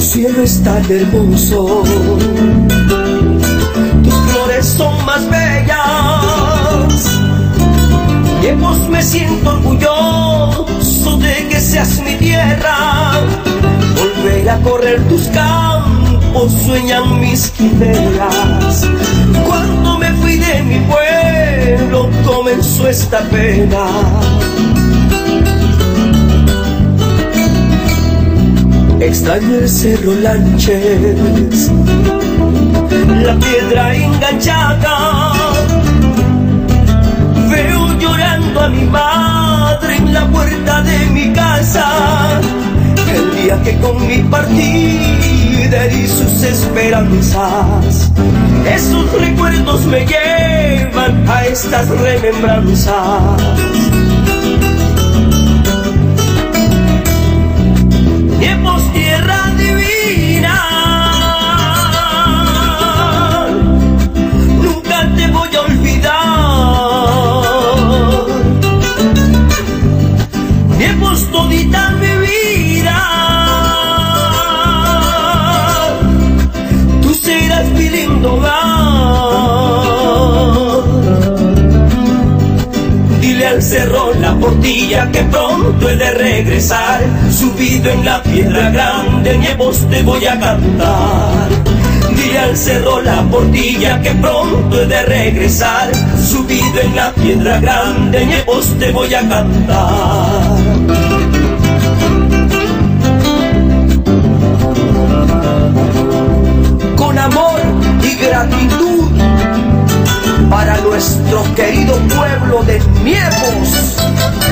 Tu cielo es tan hermoso, tus flores son más bellas. Y vos me siento orgulloso de que seas mi tierra. Volver a correr tus campos, sueñan mis quimeras. Cuando me fui de mi pueblo, comenzó esta pena. Extraño el cerro Lanches, la piedra enganchada. Veo llorando a mi madre en la puerta de mi casa. El día que con mi partida y sus esperanzas, esos recuerdos me llevan a estas remembranzas. al cerro la portilla que pronto he de regresar. Subido en la piedra grande, nievos te voy a cantar. Dile al cerro la portilla que pronto he de regresar. Subido en la piedra grande, nievos te voy a cantar. Con amor y gratitud nuestro querido pueblo de Nievos.